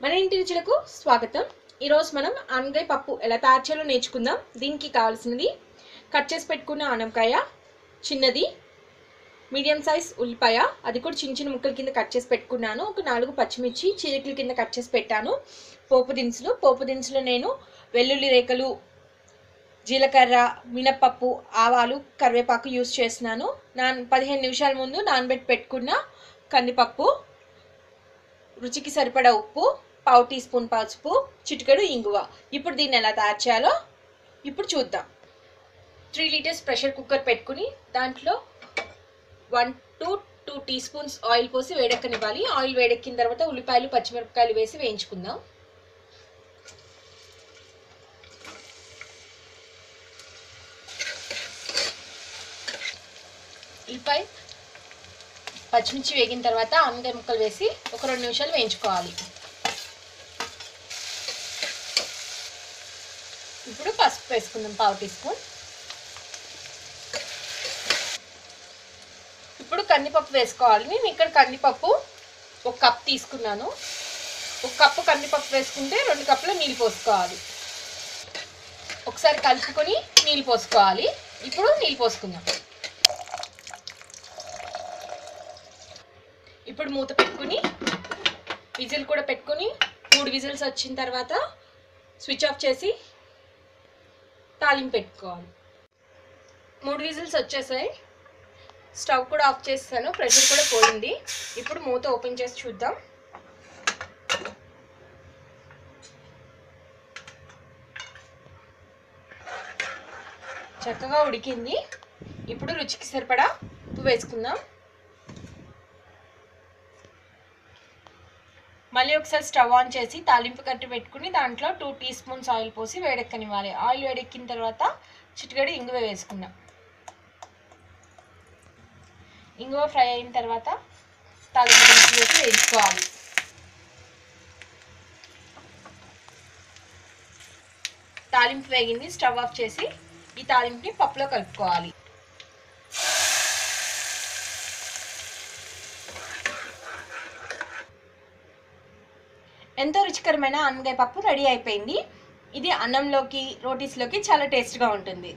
మన ఇంటి రుచులకు స్వాగతం. ఈరోజు మనం ఆనగాయ పప్పు ఎలా తయారు చేయాలో నేర్చుకుందాం. దీనికి కావాల్సినది కట్ చేసి పెట్టుకున్న ఆనపకాయ చిన్నది మీడియం సైజ్ ఉల్లిపాయ అది కూడా చిన్న చిన్న ముక్కల కింద కట్ చేసి పెట్టుకున్నాను. ఒక నాలుగు పచ్చిమిర్చి చీరకుల కింద కట్ చేసి పెట్టాను. పోపు దినుసులు పోపు దినుసులు నేను వెల్లుల్లి రేఖలు జీలకర్ర మినప్పప్పు ఆవాలు కరివేపాకు యూస్ చేస్తున్నాను. నాన్ పదిహేను నిమిషాల ముందు నానబెట్టి పెట్టుకున్న కందిపప్పు రుచికి సరిపడా ఉప్పు పావు టీ స్పూన్ పసుపు చిటికెడు ఇంగువ. ఇప్పుడు దీన్ని ఎలా తయారు చేయాలో ఇప్పుడు చూద్దాం. త్రీ లీటర్స్ ప్రెషర్ కుక్కర్ పెట్టుకుని దాంట్లో one two two teaspoons oil పోసి వేడెక్కనివ్వాలి. ఆయిల్ వేడెక్కిన తర్వాత ఉల్లిపాయలు పచ్చిమిరపకాయలు వేసి వేయించుకుందాం. ఉల్లిపాయ పచ్చిమిర్చి వేగిన తర్వాత ఆనగాయ ముక్కలు వేసి ఒక రెండు నిమిషాలు వేయించుకోవాలి. ఇప్పుడు పసుపు వేసుకుందాం పావు టీ స్పూన్. ఇప్పుడు కందిపప్పు వేసుకోవాలి. నేను ఇక్కడ కందిపప్పు ఒక కప్ తీసుకున్నాను. ఒక కప్పు కందిపప్పు వేసుకుంటే రెండు కప్పుల నీళ్ళు పోసుకోవాలి. ఒకసారి కలుపుకొని నీళ్ళు పోసుకోవాలి. ఇప్పుడు నీళ్ళు పోసుకుందాం. ఇప్పుడు మూత పెట్టుకుని విజిల్ కూడా పెట్టుకుని మూడు విజిల్స్ వచ్చిన తర్వాత స్విచ్ ఆఫ్ చేసి తాలింపు పెట్టుకోవాలి. మూడు విజిల్స్ వచ్చేసాయి. స్టవ్ కూడా ఆఫ్ చేస్తాను. ప్రెషర్ కూడా పోయింది. ఇప్పుడు మూత ఓపెన్ చేసి చూద్దాం. చక్కగా ఉడికింది. ఇప్పుడు రుచికి సరిపడా ఉప్పు వేసుకుందాం. మళ్ళీ ఒకసారి స్టవ్ ఆన్ చేసి తాలింపు కట్టి పెట్టుకుని దాంట్లో టూ టీ స్పూన్స్ ఆయిల్ పోసి వేడెక్కనివ్వాలి. ఆయిల్ వేడెక్కిన తర్వాత చిటికడి ఇంగువ వేసుకుందాం. ఇంగువ ఫ్రై అయిన తర్వాత తాలింపు వేసి వేసుకోవాలి తాలింపు వేగింది స్టవ్ ఆఫ్ చేసి ఈ తాలింపుని పప్పులో కలుపుకోవాలి. ఎంతో రుచికరమైన అనగాయ పప్పు రెడీ అయిపోయింది. ఇది అన్నంలోకి రోటీస్లోకి చాలా టేస్ట్గా ఉంటుంది.